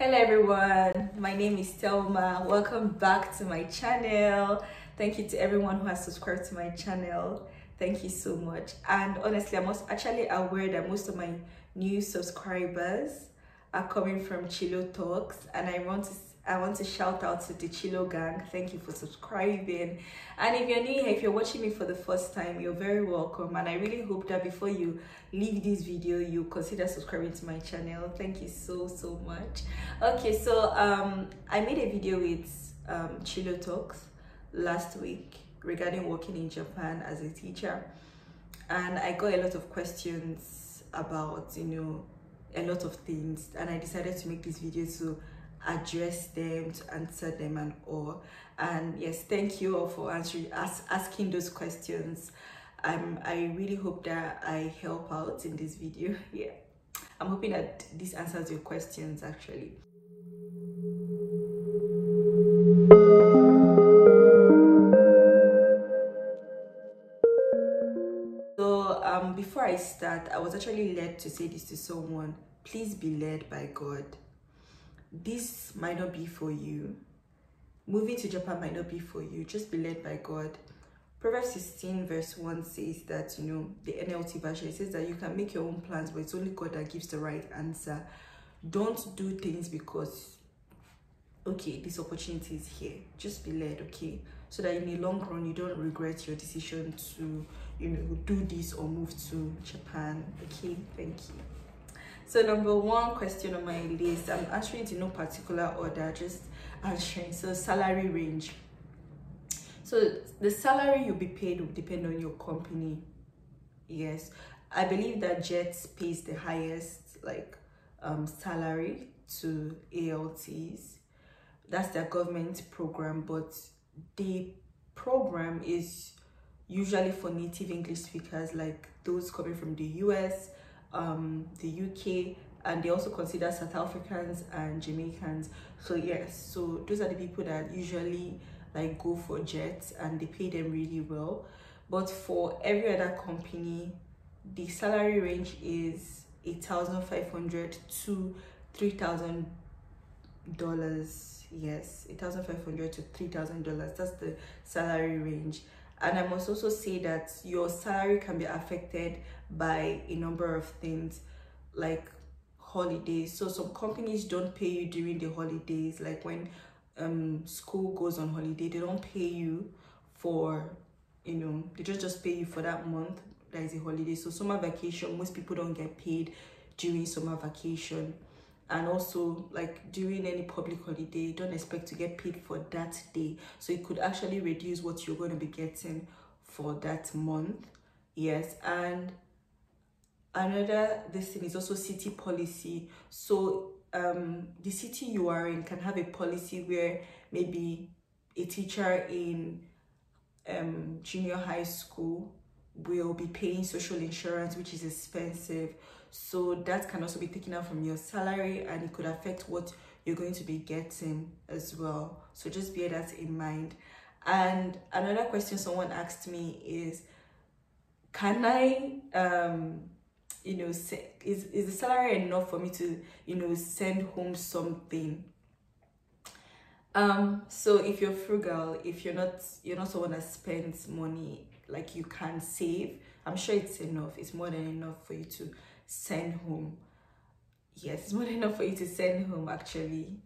Hello everyone, my name is Thelma. Welcome back to my channel. Thank you to everyone who has subscribed to my channel. Thank you so much. And honestly, I'm actually aware that most of my new subscribers are coming from Chilo Talks and I want to I want to shout out to the Chilo gang. Thank you for subscribing. And if you're new here, if you're watching me for the first time, you're very welcome. And I really hope that before you leave this video, you consider subscribing to my channel. Thank you so, so much. Okay, so um, I made a video with um, Chilo Talks last week regarding working in Japan as a teacher. And I got a lot of questions about, you know, a lot of things. And I decided to make this video to address them to answer them and all. And yes thank you all for answering as, asking those questions. Um i really hope that i help out in this video. Yeah. I'm hoping that this answers your questions actually. So um before i start i was actually led to say this to someone. Please be led by god this might not be for you. Moving to Japan might not be for you. Just be led by God. Proverbs 16 verse 1 says that, you know, the NLT version, says that you can make your own plans, but it's only God that gives the right answer. Don't do things because, okay, this opportunity is here. Just be led, okay? So that in the long run, you don't regret your decision to, you know, do this or move to Japan, okay? Thank you. So number one question on my list, I'm answering in no particular order, just answering. So salary range. So the salary you'll be paid will depend on your company. Yes, I believe that Jets pays the highest like um, salary to ALTs. That's their government program, but the program is usually for native English speakers like those coming from the US, um, the UK, and they also consider South Africans and Jamaicans. So yes, so those are the people that usually like go for jets and they pay them really well. But for every other company, the salary range is eight thousand five hundred to three thousand dollars. Yes, eight thousand five hundred to three thousand dollars. That's the salary range and i must also say that your salary can be affected by a number of things like holidays. So some companies don't pay you during the holidays like when um school goes on holiday they don't pay you for you know they just just pay you for that month that is a holiday. So summer vacation most people don't get paid during summer vacation and also like during any public holiday don't expect to get paid for that day. So it could actually reduce what you're going to be getting for that month yes. And another this thing is also city policy. So um the city you are in can have a policy where maybe a teacher in um junior high school will be paying social insurance which is expensive so that can also be taken out from your salary and it could affect what you're going to be getting as well. So just bear that in mind. And another question someone asked me is can i um you know is is the salary enough for me to you know send home something? Um so if you're frugal if you're not you're not someone that spends money like you can save i'm sure it's enough. It's more than enough for you to send home. Yes it's more than enough for you to send home actually.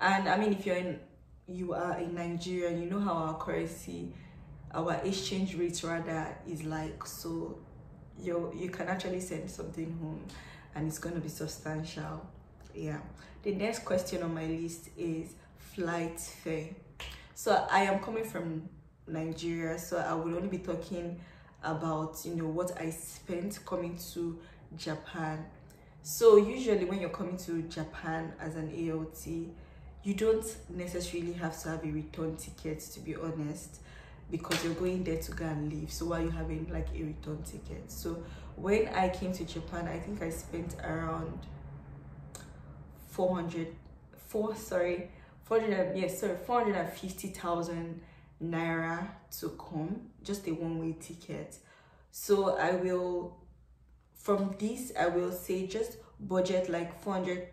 And i mean if you're in you are in nigeria you know how our currency our exchange rate rather is like. So you you can actually send something home and it's going to be substantial. Yeah. The next question on my list is flight fare. So i am coming from nigeria so i will only be talking about you know what i spent coming to japan. So usually when you're coming to japan as an alt you don't necessarily have to have a return ticket to be honest because you're going there to go and leave. So while you're having like a return ticket? So when i came to japan i think i spent around 400 four sorry 400 yes sorry 450,000 naira to come just a one-way ticket so i will from this i will say just budget like 400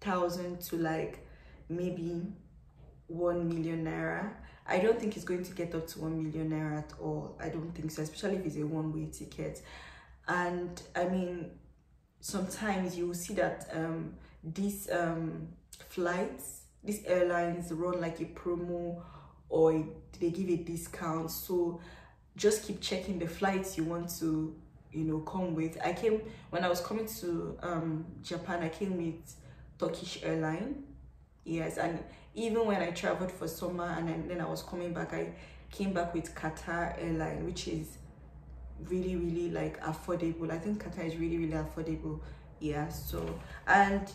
thousand to like maybe one million naira. I don't think it's going to get up to one million naira at all. I don't think so, especially if it's a one-way ticket. And I mean, sometimes you will see that um, these um, flights, these airlines run like a promo or they give a discount. So just keep checking the flights you want to, you know, come with. I came when I was coming to um, Japan. I came with Turkish airline. Yes, and even when I traveled for summer and then I was coming back, I came back with Qatar airline, which is really really like affordable. I think Qatar is really really affordable. Yeah, so and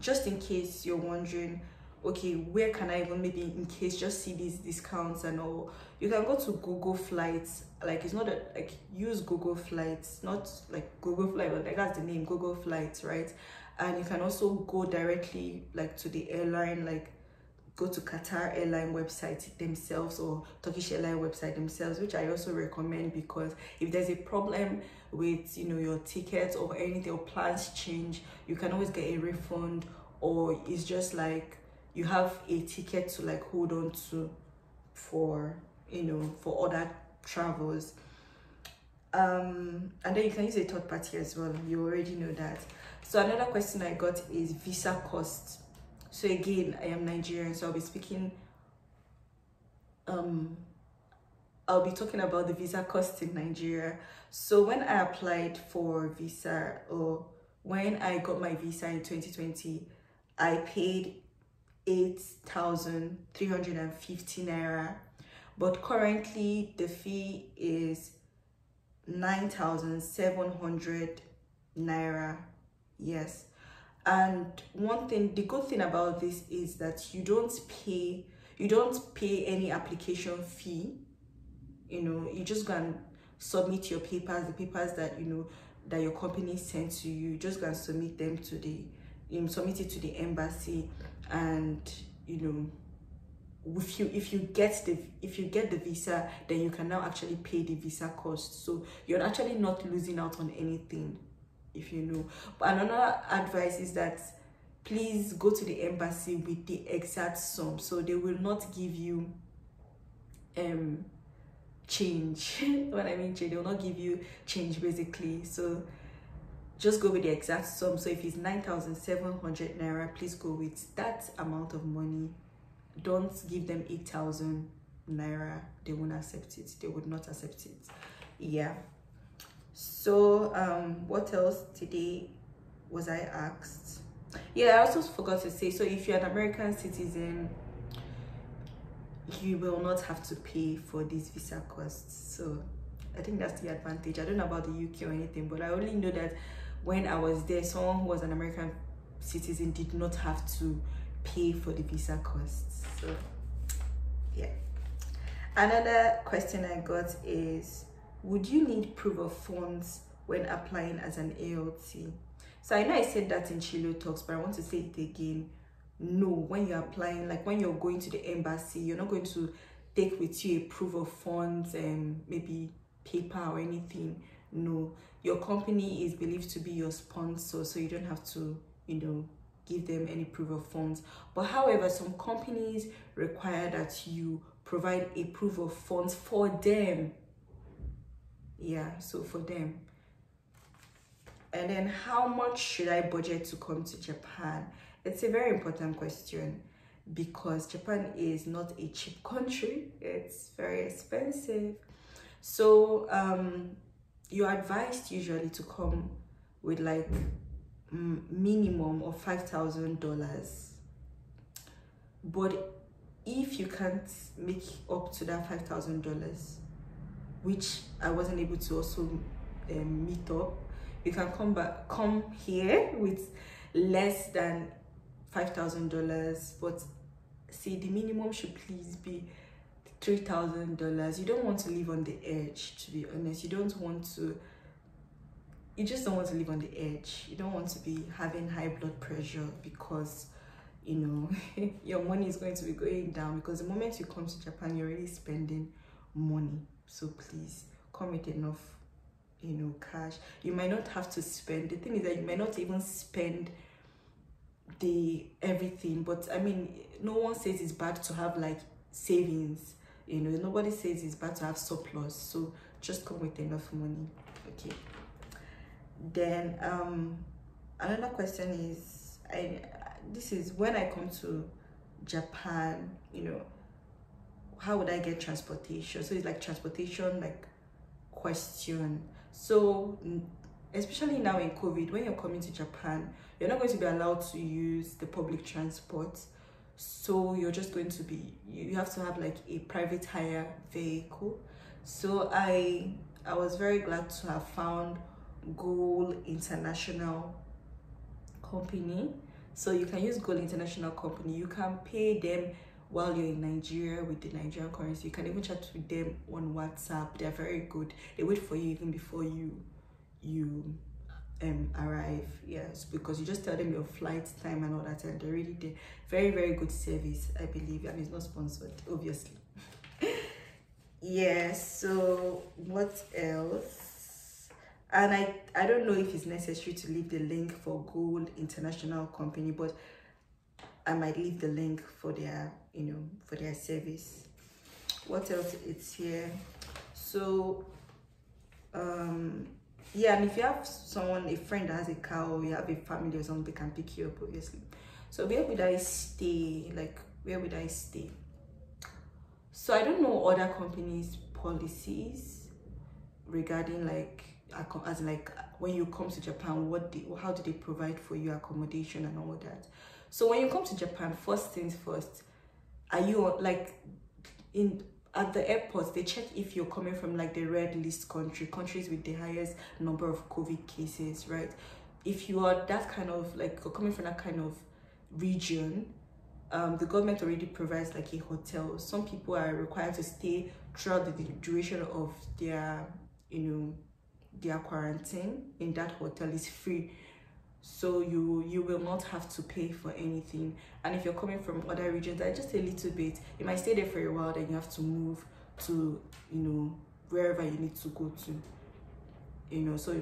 just in case you're wondering okay where can i even maybe in case just see these discounts and all you can go to google flights like it's not a, like use google flights not like google flight but like that's the name google flights right? And you can also go directly like to the airline like go to Qatar airline website themselves or Turkish airline website themselves which I also recommend because if there's a problem with you know your tickets or anything or plans change you can always get a refund or it's just like you have a ticket to like hold on to for you know for other travels. Um and then you can use a third party as well. You already know that. So another question i got is visa cost so again i am nigerian so i'll be speaking um i'll be talking about the visa cost in nigeria. So when i applied for visa or when i got my visa in 2020 i paid 8,350 naira but currently the fee is 9,700 naira yes. And one thing the good thing about this is that you don't pay you don't pay any application fee you know you just go and submit your papers the papers that you know that your company sent to you, you just go and submit them to the you know, submit it to the embassy and you know if you if you get the if you get the visa then you can now actually pay the visa cost. So you're actually not losing out on anything if you know. But another advice is that please go to the embassy with the exact sum. So they will not give you um change. When i mean? Change they will not give you change basically. So just go with the exact sum. So if it's 9700 naira please go with that amount of money. Don't give them 8000 naira. They won't accept it. They would not accept it. Yeah. So um what else today was i asked? Yeah i also forgot to say so if you're an american citizen you will not have to pay for these visa costs. So i think that's the advantage. I don't know about the uk or anything but i only know that when i was there someone who was an american citizen did not have to pay for the visa costs. So yeah. Another question i got is would you need proof of funds when applying as an alt so i know i said that in chilo talks but i want to say it again. No when you're applying like when you're going to the embassy you're not going to take with you a proof of funds and maybe paper or anything no. Your company is believed to be your sponsor so you don't have to you know give them any proof of funds. But however some companies require that you provide a proof of funds for them. Yeah so for them. And then how much should i budget to come to japan? It's a very important question because Japan is not a cheap country. It's very expensive. So um, you're advised usually to come with like minimum of $5,000. But if you can't make up to that $5,000, which I wasn't able to also um, meet up, you can come back, come here with less than $5,000 but see the minimum should please be $3,000 you don't want to live on the edge to be honest. You don't want to you just don't want to live on the edge. You don't want to be having high blood pressure because you know your money is going to be going down. Because the moment you come to Japan you're already spending money. So please come with enough you know cash. You might not have to spend. The thing is that you might not even spend the everything. But i mean no one says it's bad to have like savings you know nobody says it's bad to have surplus so just come with enough money. Okay. Then um another question is i this is when i come to japan you know how would i get transportation? So it's like transportation like question. So especially now in covid when you're coming to japan you're not going to be allowed to use the public transport so you're just going to be you have to have like a private hire vehicle. So i i was very glad to have found GOAL international company. So you can use GOAL international company. You can pay them while you're in nigeria with the nigerian currency. You can even chat with them on whatsapp. They're very good. They wait for you even before you you um arrive yes because you just tell them your flight time and all that and they're really there. Very very good service i believe. And it's not sponsored obviously. Yes so what else? And i i don't know if it's necessary to leave the link for gold international company but i might leave the link for their you know for their service. What else it's here? So um yeah and if you have someone a friend that has a car or you have a family or something they can pick you up obviously. So where would i stay? Like where would i stay? So i don't know other companies policies regarding like as like when you come to japan what they how do they provide for you accommodation and all that? So when you come to japan first things first are you like in at the airports they check if you're coming from like the red list country countries with the highest number of covid cases right? If you are that kind of like coming from that kind of region um, the government already provides like a hotel. Some people are required to stay throughout the duration of their you know their quarantine in that hotel. Is free so you you will not have to pay for anything. And if you're coming from other regions that just a little bit you might stay there for a while then you have to move to you know wherever you need to go to you know so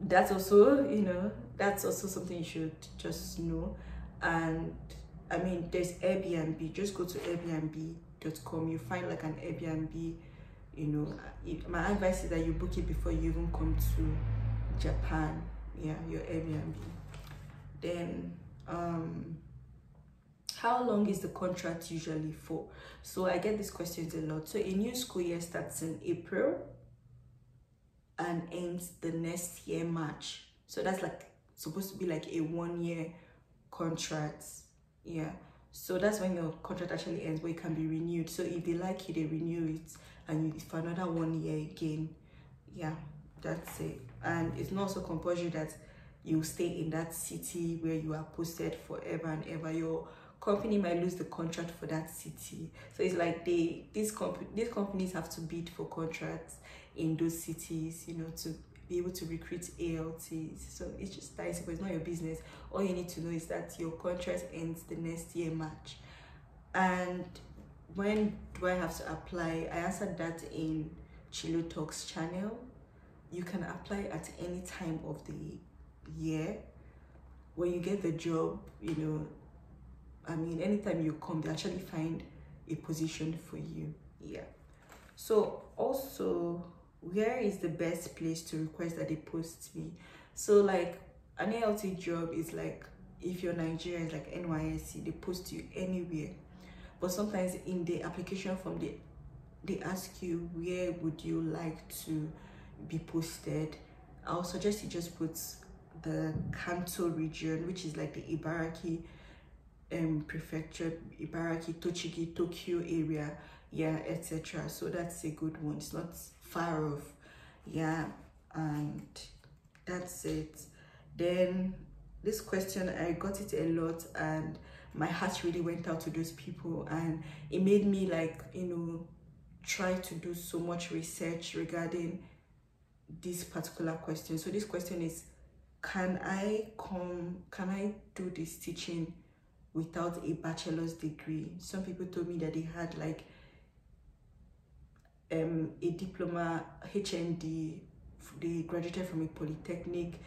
that's also you know that's also something you should just know. And i mean there's airbnb just go to airbnb.com you find like an airbnb you know my advice is that you book it before you even come to japan yeah your airbnb. Then um how long is the contract usually for? So i get these questions a lot. So a new school year starts in april and ends the next year march. So that's like supposed to be like a one year contract. Yeah. So that's when your contract actually ends but it can be renewed. So if they like you they renew it and you for another one year again. Yeah that's it. And it's not so compulsory that you stay in that city where you are posted forever and ever. Your company might lose the contract for that city. So it's like they these comp these companies have to bid for contracts in those cities you know to be able to recruit ALTs so it's just nice but it's not your business. All you need to know is that your contract ends the next year March. And when do I have to apply? I answered that in Chilo Talks channel you can apply at any time of the year. When you get the job you know i mean anytime you come they actually find a position for you. Yeah. So also where is the best place to request that they post me? So like an ALT job is like if you're Nigerian like NYSC they post you anywhere. But sometimes in the application form they they ask you where would you like to be posted I'll suggest you just put the Kanto region, which is like the Ibaraki um, prefecture, Ibaraki, Tochigi, Tokyo area, yeah, etc. So that's a good one. It's not far off, yeah, and that's it. Then this question, I got it a lot and my heart really went out to those people and it made me like, you know, try to do so much research regarding this particular question. So this question is, can I come, can I do this teaching without a bachelor's degree? Some people told me that they had like um, a diploma, HND, they graduated from a polytechnic,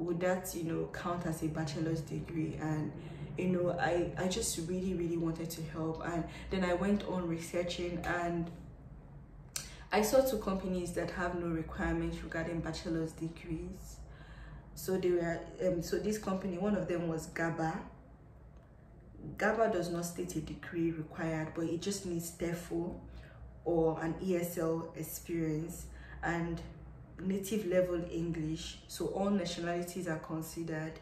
would that you know count as a bachelor's degree and you know i i just really really wanted to help and then i went on researching and i saw two companies that have no requirements regarding bachelor's degrees. So they were um, so this company one of them was gaba. Gaba does not state a degree required but it just needs TEFL or an esl experience and native level english. So all nationalities are considered.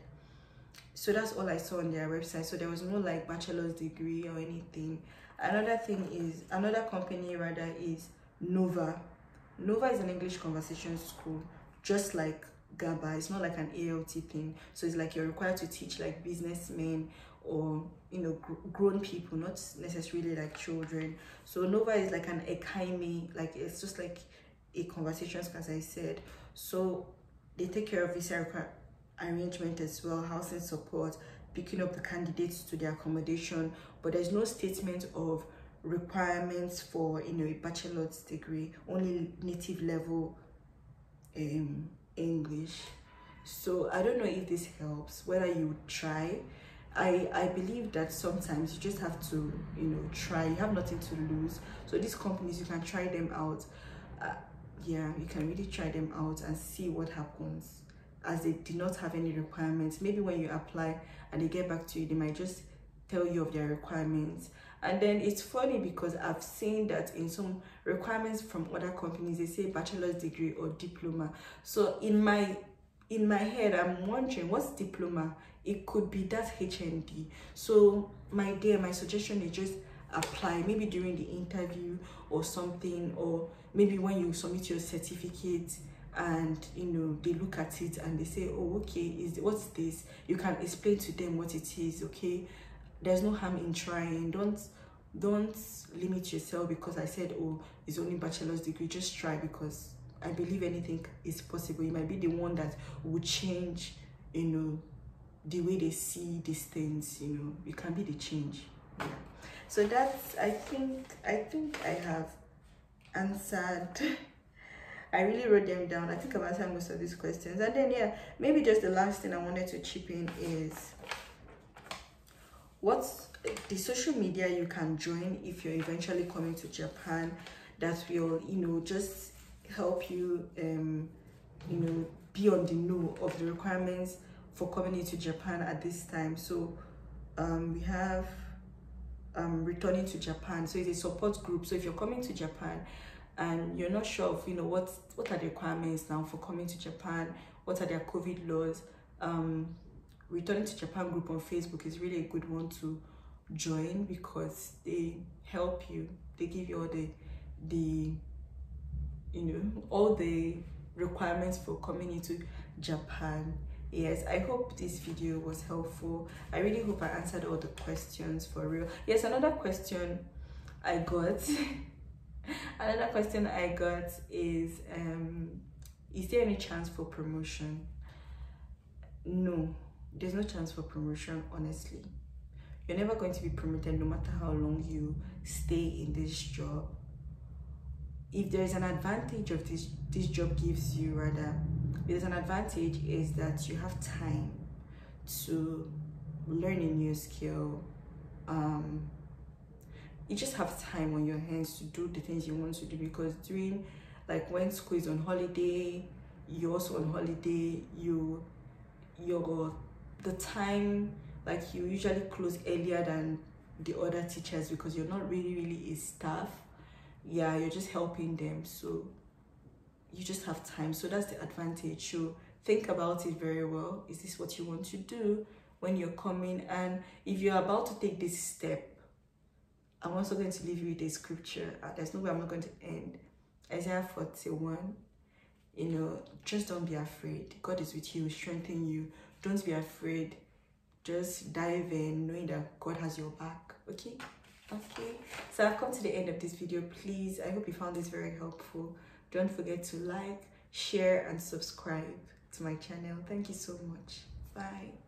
So that's all i saw on their website. So there was no like bachelor's degree or anything. Another thing is another company rather is nova nova is an english conversation school just like GABA. It's not like an ALT thing. So it's like you're required to teach like businessmen or you know gr grown people, not necessarily like children. So Nova is like an academy, like it's just like a conversations, as I said. So they take care of visa arrangement as well, housing support, picking up the candidates to their accommodation, but there's no statement of requirements for you know a bachelor's degree, only native level um English. So I don't know if this helps, whether you try. I, I believe that sometimes you just have to, you know, try. You have nothing to lose. So these companies, you can try them out. Uh, yeah, you can really try them out and see what happens as they did not have any requirements. Maybe when you apply and they get back to you, they might just tell you of their requirements and then it's funny because i've seen that in some requirements from other companies they say bachelor's degree or diploma. So in my in my head i'm wondering what's diploma? It could be that hnd so my dear my suggestion is just apply maybe during the interview or something or maybe when you submit your certificate and you know they look at it and they say oh okay is what's this? You can explain to them what it is okay there's no harm in trying. Don't don't limit yourself because i said oh it's only bachelor's degree. Just try because i believe anything is possible. You might be the one that would change you know the way they see these things you know. You can be the change. Yeah. So that's i think i think i have answered. I really wrote them down. I think I've answered most of these questions. And then, yeah, maybe just the last thing I wanted to chip in is what's the social media you can join if you're eventually coming to japan that will you know just help you um you know be on the know of the requirements for coming into japan at this time. So um we have um returning to japan. So it's a support group. So if you're coming to japan and you're not sure of you know what what are the requirements now for coming to japan what are their covid laws um returning to japan group on facebook is really a good one to join because they help you. They give you all the the you know all the requirements for coming into japan. Yes i hope this video was helpful. I really hope i answered all the questions for real. Yes another question i got another question i got is um is there any chance for promotion? No there's no chance for promotion honestly. You're never going to be promoted no matter how long you stay in this job. If there's an advantage of this this job gives you rather there's an advantage is that you have time to learn a new skill um you just have time on your hands to do the things you want to do because during like when school is on holiday you're also on holiday you your the time like you usually close earlier than the other teachers because you're not really really a staff. Yeah you're just helping them so you just have time. So that's the advantage. So think about it very well. Is this what you want to do when you're coming? And if you're about to take this step i'm also going to leave you with a scripture. Uh, there's no way i'm not going to end. Isaiah 41 you know just don't be afraid. God is with you strengthen you don't be afraid. Just dive in knowing that god has your back okay? Okay. So i've come to the end of this video. Please i hope you found this very helpful. Don't forget to like share and subscribe to my channel. Thank you so much. Bye